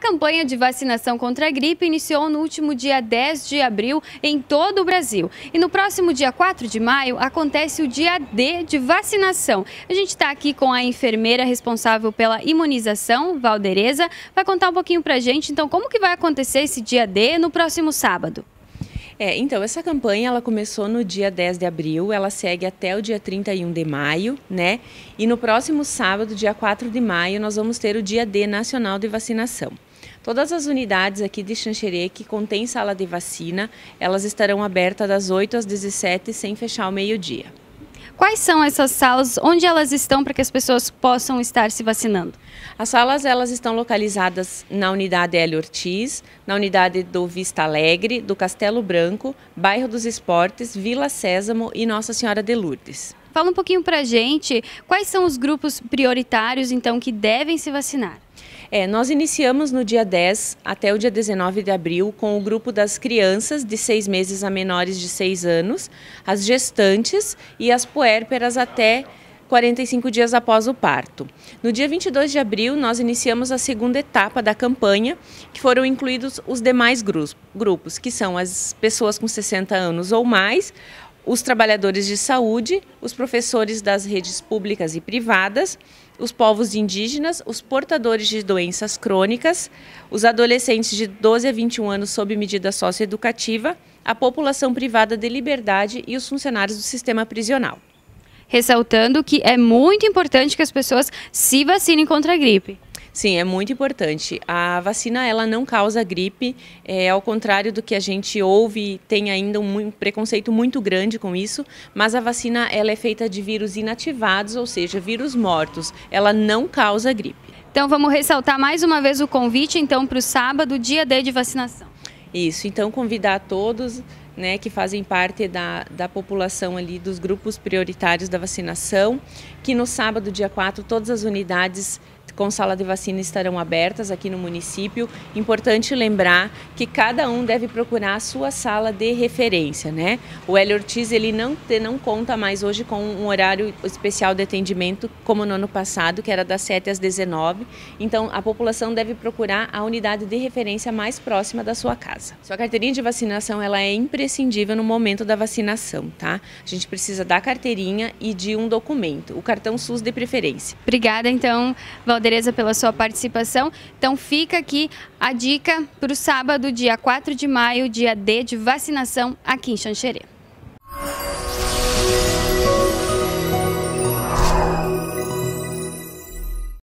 campanha de vacinação contra a gripe iniciou no último dia 10 de abril em todo o Brasil. E no próximo dia 4 de maio acontece o dia D de vacinação. A gente está aqui com a enfermeira responsável pela imunização, Valdereza, vai contar um pouquinho para a gente, então, como que vai acontecer esse dia D no próximo sábado. É, então, essa campanha ela começou no dia 10 de abril, ela segue até o dia 31 de maio, né? E no próximo sábado, dia 4 de maio, nós vamos ter o dia D nacional de vacinação. Todas as unidades aqui de Xanxerê que contêm sala de vacina, elas estarão abertas das 8 às 17 sem fechar o meio-dia. Quais são essas salas? Onde elas estão para que as pessoas possam estar se vacinando? As salas elas estão localizadas na unidade Hélio Ortiz, na unidade do Vista Alegre, do Castelo Branco, Bairro dos Esportes, Vila Sésamo e Nossa Senhora de Lourdes. Fala um pouquinho para a gente quais são os grupos prioritários então que devem se vacinar. É, nós iniciamos no dia 10 até o dia 19 de abril com o grupo das crianças de seis meses a menores de seis anos, as gestantes e as puérperas até 45 dias após o parto. No dia 22 de abril, nós iniciamos a segunda etapa da campanha, que foram incluídos os demais grupos, que são as pessoas com 60 anos ou mais, os trabalhadores de saúde, os professores das redes públicas e privadas, os povos indígenas, os portadores de doenças crônicas, os adolescentes de 12 a 21 anos sob medida socioeducativa, a população privada de liberdade e os funcionários do sistema prisional. Ressaltando que é muito importante que as pessoas se vacinem contra a gripe. Sim, é muito importante. A vacina ela não causa gripe, é ao contrário do que a gente ouve, tem ainda um preconceito muito grande com isso, mas a vacina ela é feita de vírus inativados, ou seja, vírus mortos. Ela não causa gripe. Então vamos ressaltar mais uma vez o convite então para o sábado, dia D de vacinação. Isso, então convidar a todos né, que fazem parte da, da população ali dos grupos prioritários da vacinação, que no sábado, dia 4, todas as unidades com sala de vacina estarão abertas aqui no município. Importante lembrar que cada um deve procurar a sua sala de referência, né? O Hélio Ortiz ele não, não conta mais hoje com um horário especial de atendimento como no ano passado, que era das 7 às 19. Então a população deve procurar a unidade de referência mais próxima da sua casa. Sua carteirinha de vacinação ela é imprescindível no momento da vacinação, tá? A gente precisa da carteirinha e de um documento, o cartão SUS de preferência. Obrigada então, Valdir Tereza, pela sua participação. Então fica aqui a dica para o sábado, dia 4 de maio, dia D de vacinação aqui em Xanxerê.